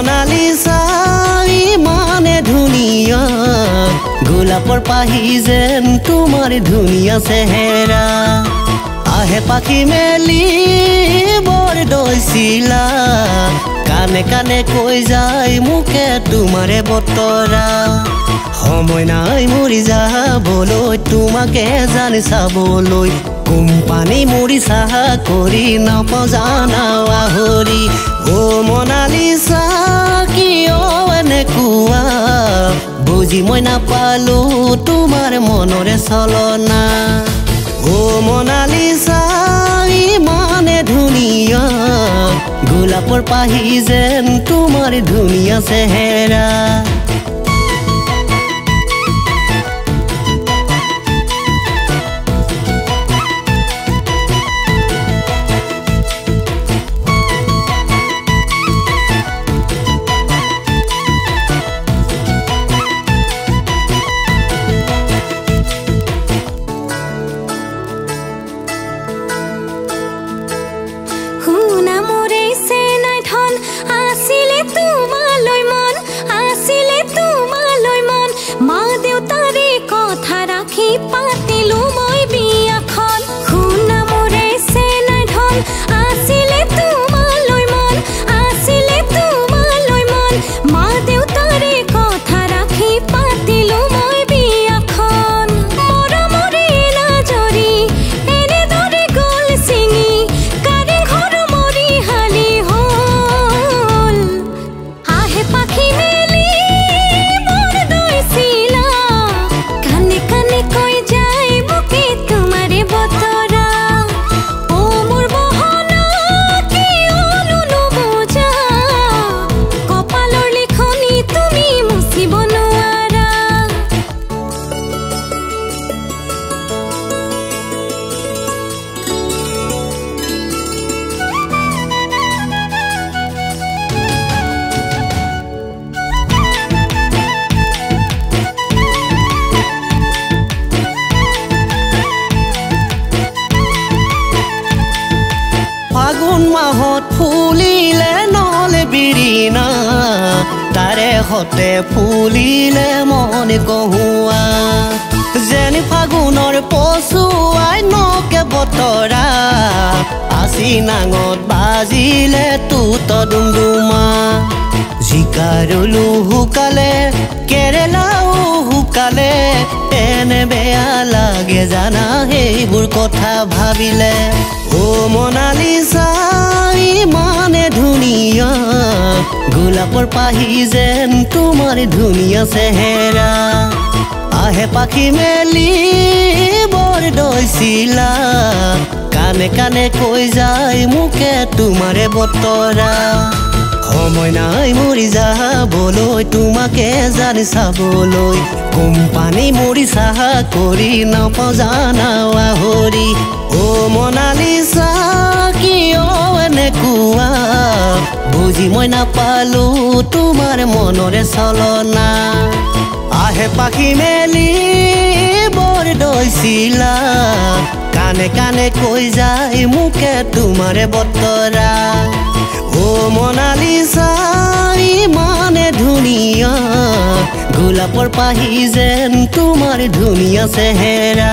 মনালিছা ইমানে ধুনীয়া গোলাপৰ পাহি যেন তোমাৰ ধুনীয়া চেহেৰা। আহে পাখি মেলি বৰ দৈছিলা কানে কানে কৈ যায় মোকে তোমাৰে বতৰা। সময় নাই মৰি যাবলৈ তোমাকে জানি চাবলৈ। কোম্পানী মৰি চাহ কৰি নপজানা আহৰি অ' মনালিছা কিয় এনেকুৱা বুজি মই নাপালো তোমাৰ মনৰে চলনা অ' মনালিছা ইমানে ধুনীয়া গোলাপৰ পাহি যেন তোমাৰ ধুনীয়া চেহেৰা ফাগুন মাহত ফুলিলে নলে বিৰিণা। তাৰে সতে ফুলিলে মন কহুৱা যেন ফাগুনৰ পচুৱাই নকে বতৰা। আচি নাঙত বাজিলে তুত ডুমডুমা জিকাৰুলো শুকালে কেৰেলাও শুকালে এনে বেয়া লাগে জানা। সেইবোৰ কথা ভাবিলে অ' মনালিছা ইমানে ধুনীয়া গোলাপৰ পাহি যেন তোমাৰ ধুনীয়া চেহেৰা। আহে পাখি মেলি বৰ দৈছিলা কানে কানে কৈ যায় মোকে তোমাৰে বতৰা। সময় নাই মৰি যাবলৈ তোমাকে জানি চাবলৈ। কোম্পানী মৰি চাহ কৰি নপজানা আহৰি অ' মনালিছা কিয় এনেকুৱা বুজি মই নাপালো তোমাৰ মনৰে চলনা আহে পাখি মেলি বৰ দৈছিলা কানে কানে কৈ যায় মোকে তোমাৰে বতৰা। মনালিছা ইমানে ধুনীয়া। গোলাপৰ পাহি যেন তোমাৰ ধুনীয়া চেহেৰা।